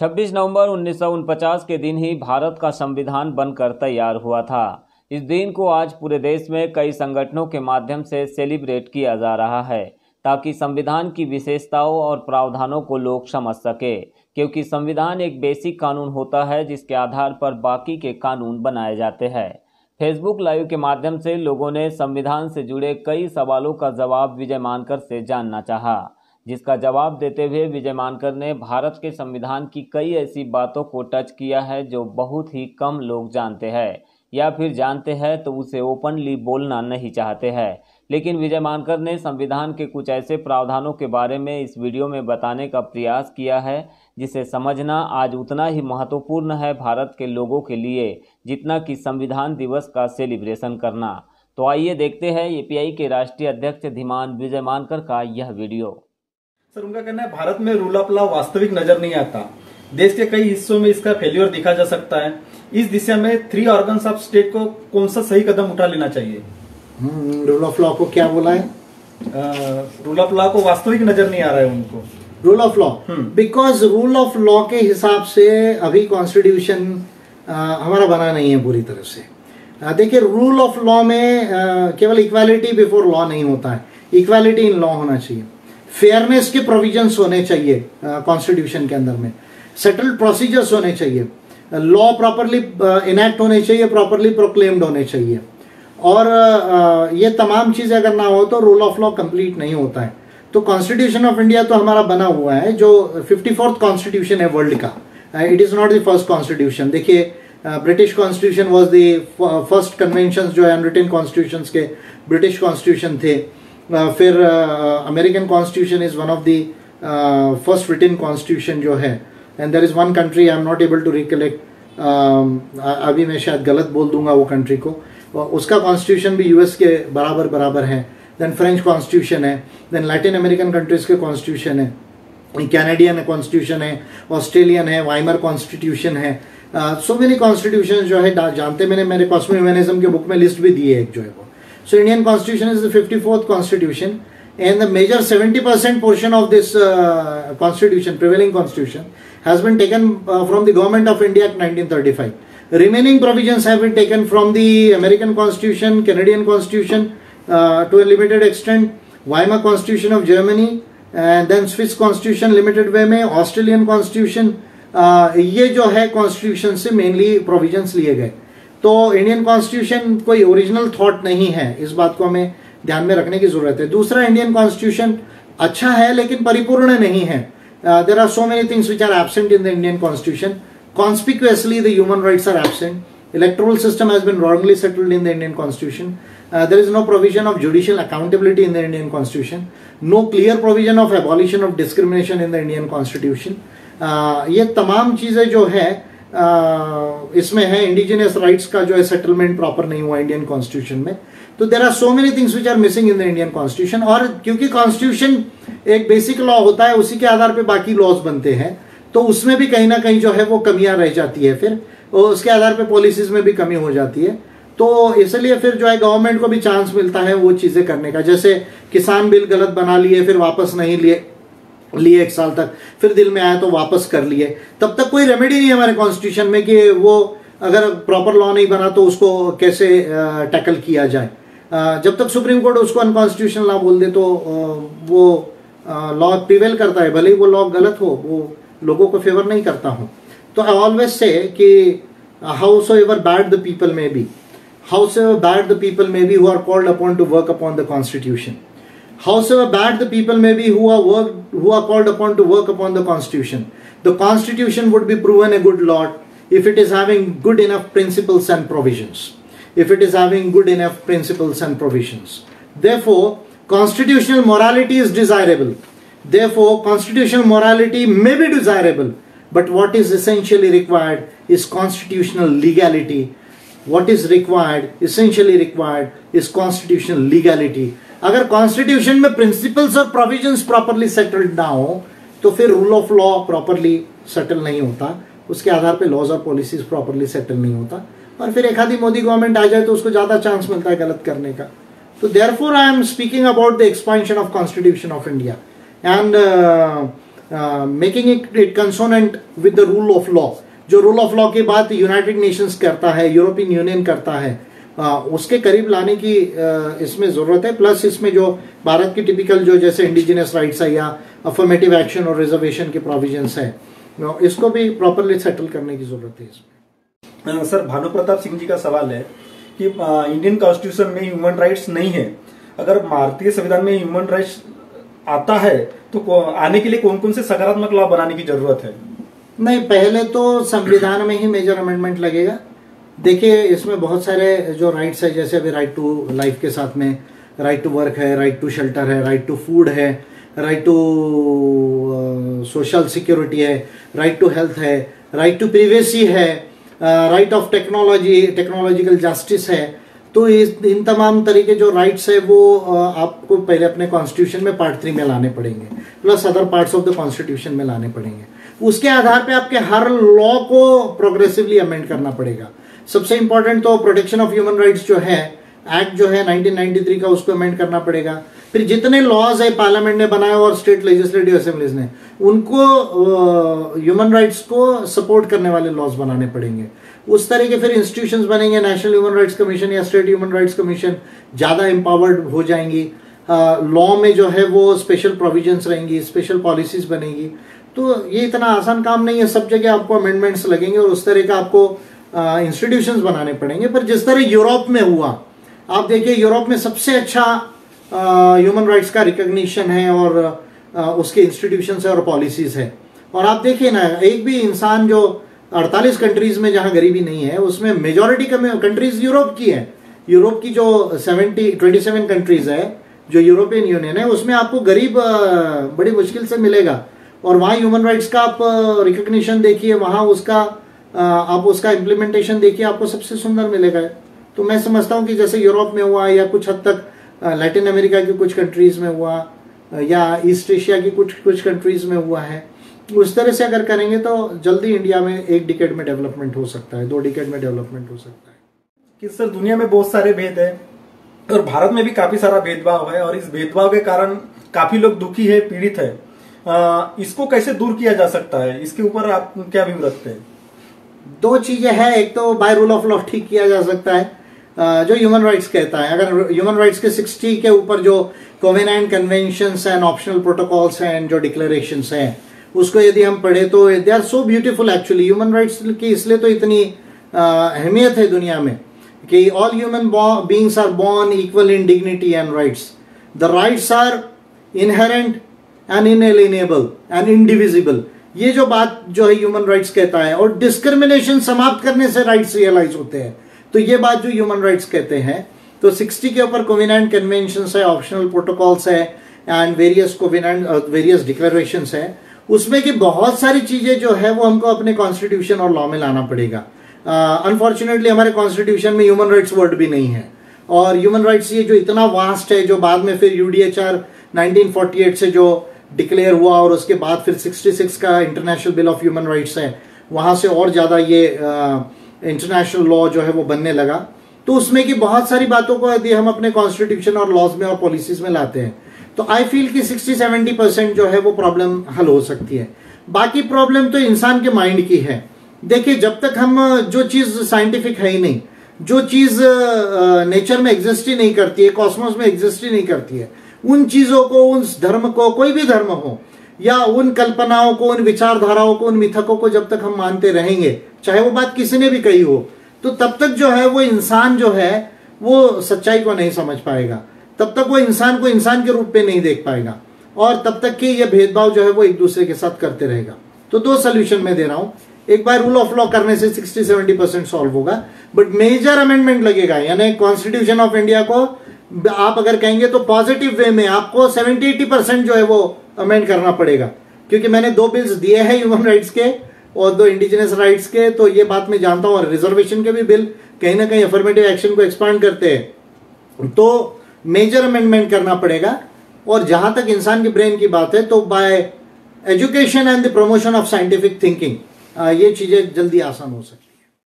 26 नवंबर उन्नीस के दिन ही भारत का संविधान बनकर तैयार हुआ था। इस दिन को आज पूरे देश में कई संगठनों के माध्यम से सेलिब्रेट किया जा रहा है, ताकि संविधान की विशेषताओं और प्रावधानों को लोग समझ सके, क्योंकि संविधान एक बेसिक कानून होता है जिसके आधार पर बाकी के कानून बनाए जाते हैं। फेसबुक लाइव के माध्यम से लोगों ने संविधान से जुड़े कई सवालों का जवाब विजय मानकर से जानना चाहा। जिसका जवाब देते हुए विजय मानकर ने भारत के संविधान की कई ऐसी बातों को टच किया है जो बहुत ही कम लोग जानते हैं। या फिर जानते हैं तो उसे ओपनली बोलना नहीं चाहते हैं। लेकिन विजय मानकर ने संविधान के कुछ ऐसे प्रावधानों के बारे में इस वीडियो में बताने का प्रयास किया है, जिसे समझना आज उतना ही महत्वपूर्ण है भारत के लोगों के लिए, जितना कि संविधान दिवस का सेलिब्रेशन करना। तो आइए देखते हैं एपीआई के राष्ट्रीय अध्यक्ष धीमान विजय मानकर का यह वीडियो। सर उनका कहना है भारत में रूल ऑफ़ लॉ वास्तविक नज़र नहीं आता। देश के कई हिस्सों में इसका फेल्यूर दिखा जा सकता है। इस दिशा में थ्री ऑर्गन ऑफ़ स्टेट को कौन सा सही कदम उठा लेना चाहिए? रूल ऑफ़ लॉ को क्या बोला है? रूल ऑफ़ लॉ को वास्तविक नज़र नहीं आ रहा है उनको। Rule of law because rule of law के हिसाब से अभी कॉन्स्टिट्यूशन हमारा बना नहीं है पूरी तरह से। देखिए रूल ऑफ़ लॉ में केवल इक्वालिटी बिफोर लॉ नहीं होता है। इक्वालिटी इन लॉ होना चाहिए। फेयरनेस के प्रोविजंस होने चाहिए कॉन्स्टिट्यूशन के अंदर में। सेटल्ड प्रोसीजर्स होने चाहिए। लॉ प्रॉपरली इनेक्ट होने चाहिए प्रॉपरली प्रोक्लेम्ड होने चाहिए। और uh, ये तमाम चीज़ें अगर ना हो तो रूल ऑफ़ लॉ कंप्लीट नहीं होता है। तो कॉन्स्टिट्यूशन ऑफ़ इंडिया तो हमारा बना हुआ है जो फिफ्टी फोर्थ कॉन्स्टिट्यूशन है वर्ल्ड का। It is not the first constitution देखिए British constitution was the first convention जो है अनरिटन कॉन्स्टिट्यूशन के ब्रिटिश कॉन्स्टिट्यूशन थे। uh, फिर American constitution is one of the first written constitution जो है. And there is one country I am not able to recollect अभी मैं शायद गलत बोल दूँगा वो कंट्री को. उसका कॉन्स्टिट्यूशन भी यूएस के बराबर बराबर है. देन फ्रेंच कॉन्स्टिट्यूशन है. देन लैटिन अमेरिकन कंट्रीज़ के कॉन्स्टिट्यूशन है. कैनेडियन कॉन्स्टिट्यूशन है. ऑस्ट्रेलियन है. वाइमर कॉन्स्टिट्यूशन है. सो मेनी कॉन्स्टिट्यूशन जो है जानते मैंने मेरे कॉस्मोह्यूमनिज्म के बुक में लिस्ट भी दी है एक जो है वो. Indian constitution is the fifty fourth constitution and the major 70% portion of this uh, constitution prevailing constitution has been taken uh, from the government of india Act 1935 remaining provisions have been taken from the american constitution canadian constitution uh, to a limited extent Weimar Constitution of Germany and then Swiss Constitution limited way में Australian Constitution uh, ये जो है constitution से mainly provisions लिए गए तो Indian constitution कोई original thought नहीं है इस बात को हमें ध्यान में रखने की ज़रूरत है। दूसरा इंडियन कॉन्स्टिट्यूशन अच्छा है लेकिन परिपूर्ण नहीं है। There are so many things which are absent in the Indian constitution conspicuously the human rights are absent electoral system has been wrongly settled in the Indian constitution there is no provision of judicial accountability in the Indian constitution no clear provision of abolition of discrimination in the Indian constitution ये तमाम चीज़ें जो है uh, इसमें है indigenous rights का जो है सेटलमेंट प्रॉपर नहीं हुआ इंडियन कॉन्स्टिट्यूशन में। तो there are so many things which are missing in the Indian constitution और क्योंकि कॉन्स्टिट्यूशन एक बेसिक लॉ होता है, उसी के आधार पर बाकी लॉज बनते हैं तो उसमें भी कहीं ना कहीं जो है वो कमियाँ रह जाती है फिर उसके आधार पर पॉलिसीज़ में भी कमी हो जाती है। तो इसलिए फिर जो है गवर्नमेंट को भी चांस मिलता है वो चीज़ें करने का। जैसे किसान बिल गलत बना लिए, फिर वापस नहीं लिए लिए एक साल तक। फिर दिल में आया तो वापस कर लिए। तब तक कोई रेमेडी नहीं है हमारे कॉन्स्टिट्यूशन में कि वो अगर प्रॉपर लॉ नहीं बना तो उसको कैसे टैकल किया जाए। जब तक सुप्रीम कोर्ट उसको अनकॉन्स्टिट्यूशनल लॉ बोल दे तो वो लॉ प्रिवेल करता है। भले ही वो लॉ गलत हो, वो लोगों को फेवर नहीं करता हूँ। तो आई ऑलवेज से कि how so ever bad the people may be howsoever bad the people may be who are called upon to work upon the constitution howsoever bad the people may be who are work, who are called upon to work upon the constitution. The constitution would be proven a good lot if it is having good enough principles and provisions. If it is having good enough principles and provisions. Therefore constitutional morality is desirable. Therefore constitutional morality may be desirable. But what is essentially required is constitutional legality what is required, essentially required, is constitutional legality. अगर constitution में principles और provisions properly settled ना हो तो फिर rule of law properly settle नहीं होता। उसके आधार पे लॉज और पॉलिसीज़ प्रॉपरली सेटल नहीं होता। और फिर एक आधी मोदी गवर्नमेंट आ जाए तो उसको ज़्यादा चांस मिलता है गलत करने का। तो therefore I am speaking about the expansion of constitution of India and making it it consonant with the rule of law जो रूल ऑफ़ लॉ की बात यूनाइटेड नेशंस करता है यूरोपियन यूनियन करता है आ, उसके करीब लाने की इसमें ज़रूरत है। प्लस इसमें जो भारत की टिपिकल जो जैसे इंडिजिनियस राइट्स है या अफर्मेटिव एक्शन और रिजर्वेशन के प्रोविजंस है इसको भी प्रॉपरली सेटल करने की ज़रूरत है इसमें। सर भानु प्रताप सिंह जी का सवाल है कि इंडियन कॉन्स्टिट्यूशन में ह्यूमन राइट्स नहीं है। अगर भारतीय संविधान में ह्यूमन राइट्स आता है तो आने के लिए कौन कौन से सकारात्मक लाभ बनाने की ज़रूरत है? नहीं, पहले तो संविधान में ही मेजर अमेंडमेंट लगेगा। देखिए, इसमें बहुत सारे जो राइट्स है, जैसे अभी राइट टू लाइफ के साथ में राइट टू वर्क है राइट टू शेल्टर है राइट टू फ़ूड है राइट टू सोशल सिक्योरिटी है राइट टू हेल्थ है राइट टू प्रिवेसी है right of technology technological justice है। तो इस, इन तमाम तरीके जो राइट्स है, वो आपको पहले अपने कॉन्स्टिट्यूशन में पार्ट थ्री में लाने पड़ेंगे। Plus other parts of the constitution में लाने पड़ेंगे। उसके आधार पे आपके हर लॉ को प्रोग्रेसिवली अमेंड करना पड़ेगा। सबसे इंपॉर्टेंट तो प्रोटेक्शन ऑफ़ ह्यूमन राइट्स जो है एक्ट जो है 1993 का उसको अमेंड करना पड़ेगा। फिर जितने लॉज है पार्लियामेंट ने बनाए और स्टेट लेजिस्लेटिव असेंबलीज ने, उनको ह्यूमन राइट्स को सपोर्ट करने वाले लॉज बनाने पड़ेंगे। उस तरह के फिर इंस्टीट्यूशंस बनेंगे नेशनल ह्यूमन राइट्स कमीशन या स्टेट ह्यूमन राइट्स कमीशन ज़्यादा एम्पावर्ड हो जाएँगी। लॉ में जो है वो स्पेशल प्रोविजंस रहेंगी स्पेशल पॉलिसीज़ बनेगी। तो ये इतना आसान काम नहीं है सब जगह आपको अमेंडमेंट्स लगेंगे और उस तरह का आपको इंस्टीट्यूशंस uh, बनाने पड़ेंगे। पर जिस तरह यूरोप में हुआ आप देखिए यूरोप में सबसे अच्छा ह्यूमन राइट्स का रिकग्निशन है और आ, उसके इंस्टीट्यूशन है और पॉलिसीज़ है। और आप देखिए ना एक भी इंसान जो 48 कंट्रीज़ में जहाँ गरीबी नहीं है उसमें मेजोरिटी कंट्रीज़ यूरोप की है। यूरोप की जो 70 27 कंट्रीज़ है जो यूरोपियन यूनियन है उसमें आपको गरीब बड़ी मुश्किल से मिलेगा। और वहाँ ह्यूमन राइट्स का आप रिकग्निशन देखिए, वहाँ उसका आप उसका इम्प्लीमेंटेशन देखिए, आपको सबसे सुंदर मिलेगा। तो मैं समझता हूँ कि जैसे यूरोप में हुआ या कुछ हद तक लैटिन अमेरिका की कुछ कंट्रीज़ में हुआ या ईस्ट एशिया की कुछ कुछ कंट्रीज़ में हुआ है। उस तरह से अगर करेंगे तो जल्दी इंडिया में एक डिकेट में डेवलपमेंट हो सकता है, दो डिकेट में डेवलपमेंट हो सकता है। कि सर, दुनिया में बहुत सारे भेद है और भारत में भी काफ़ी सारा भेदभाव है और इस भेदभाव के कारण काफ़ी लोग दुखी है, पीड़ित है। आ, इसको कैसे दूर किया जा सकता है? इसके ऊपर आप क्या व्यू रखते हैं? दो चीज़ें हैं एक तो बाय रूल ऑफ़ लॉ ठीक किया जा सकता है। जो ह्यूमन राइट्स कहता है अगर ह्यूमन राइट्स के 60 के ऊपर जो covenant convention and optional protocols हैं जो डिक्लेरेशन हैं उसको यदि हम पढ़े तो they are so beautiful actually human rights की इसलिए तो इतनी अहमियत है दुनिया में कि all human beings are born equal in dignity and rights the rights are inherent and inalienable and indivisible ये जो बात जो है ह्यूमन राइट्स कहता है और डिस्क्रिमिनेशन समाप्त करने से राइट्स रियलाइज़ होते हैं। तो ये बात जो ह्यूमन राइट्स कहते हैं तो 60 के ऊपर कोविनेंट कन्वेंशन है ऑप्शनल प्रोटोकॉल्स है and various covenant various declaration है। उसमें की बहुत सारी चीज़ें जो है वो हमको अपने कॉन्स्टिट्यूशन और लॉ में लाना पड़ेगा। अनफॉर्चुनेटली uh, हमारे कॉन्स्टिट्यूशन में ह्यूमन राइट्स वर्ड भी नहीं है। और ह्यूमन राइट्स ये जो इतना वास्ट है जो बाद में फिर यूडीएचआर 1948 से जो डिक्लेयर हुआ और उसके बाद फिर 66 का international bill of human rights है। वहाँ से और ज़्यादा ये इंटरनेशनल लॉ जो है वो बनने लगा। तो उसमें की बहुत सारी बातों को यदि हम अपने कॉन्स्टिट्यूशन और लॉज में और पॉलिसीज़ में लाते हैं तो आई फील कि 60 70 परसेंट जो है वो प्रॉब्लम हल हो सकती है। बाकी प्रॉब्लम तो इंसान के माइंड की है। देखिए, जब तक हम, जो चीज़ साइंटिफिक है ही नहीं, जो चीज़ नेचर में एग्जिस्ट ही नहीं करती है कॉस्मोस में एग्जिस्ट ही नहीं करती है उन चीज़ों को, उन धर्म को, कोई भी धर्म हो, या उन कल्पनाओं को, उन विचारधाराओं को, उन मिथकों को जब तक हम मानते रहेंगे, चाहे वो बात किसी ने भी कही हो तो तब तक जो है वो इंसान जो है, वो सच्चाई को नहीं समझ पाएगा। तब तक वो इंसान को इंसान के रूप में नहीं देख पाएगा। और तब तक कि ये भेदभाव जो है वो एक दूसरे के साथ करते रहेगा। तो दो सोल्यूशन मैं दे रहा हूँ। एक बार रूल ऑफ़ लॉ करने से 60 70 परसेंट सॉल्व होगा। बट मेजर अमेंडमेंट लगेगा, यानी कॉन्स्टिट्यूशन ऑफ़ इंडिया को आप अगर कहेंगे तो पॉजिटिव वे में आपको 70 80 परसेंट जो है वो अमेंड करना पड़ेगा। क्योंकि मैंने दो बिल्स दिए हैं ह्यूमन राइट्स के और दो इंडिजिनस राइट्स के तो ये बात मैं जानता हूँ और रिजर्वेशन के भी बिल कहीं ना कहीं अफर्मेटिव एक्शन को एक्सपांड करते हैं। तो मेजर अमेंडमेंट करना पड़ेगा और जहाँ तक इंसान के ब्रेन की बात है तो by education and the promotion of scientific thinking ये चीज़ें जल्दी आसान हो सकती